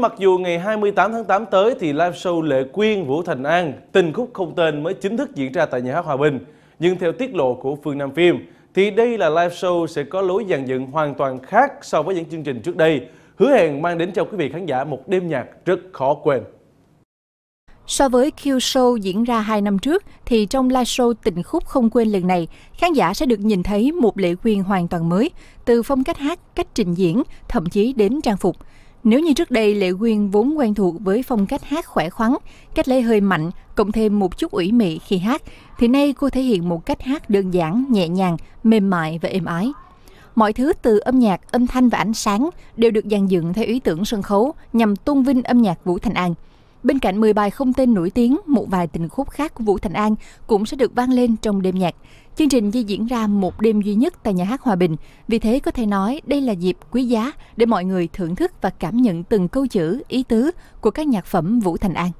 Mặc dù ngày 28 tháng 8 tới thì live show Lệ Quyên, Vũ Thành An, tình khúc không tên mới chính thức diễn ra tại nhà hát Hòa Bình. Nhưng theo tiết lộ của Phương Nam Phim, thì đây là live show sẽ có lối dàn dựng hoàn toàn khác so với những chương trình trước đây, hứa hẹn mang đến cho quý vị khán giả một đêm nhạc rất khó quên. So với Q Show diễn ra 2 năm trước, thì trong live show Tình khúc không quên lần này, khán giả sẽ được nhìn thấy một Lệ Quyên hoàn toàn mới, từ phong cách hát, cách trình diễn, thậm chí đến trang phục. Nếu như trước đây Lệ Quyên vốn quen thuộc với phong cách hát khỏe khoắn, cách lấy hơi mạnh, cộng thêm một chút ủy mị khi hát, thì nay cô thể hiện một cách hát đơn giản, nhẹ nhàng, mềm mại và êm ái. Mọi thứ từ âm nhạc, âm thanh và ánh sáng đều được dàn dựng theo ý tưởng sân khấu nhằm tôn vinh âm nhạc Vũ Thành An. Bên cạnh 10 bài không tên nổi tiếng, một vài tình khúc khác của Vũ Thành An cũng sẽ được vang lên trong đêm nhạc. Chương trình chỉ diễn ra một đêm duy nhất tại nhà hát Hòa Bình, vì thế có thể nói đây là dịp quý giá để mọi người thưởng thức và cảm nhận từng câu chữ, ý tứ của các nhạc phẩm Vũ Thành An.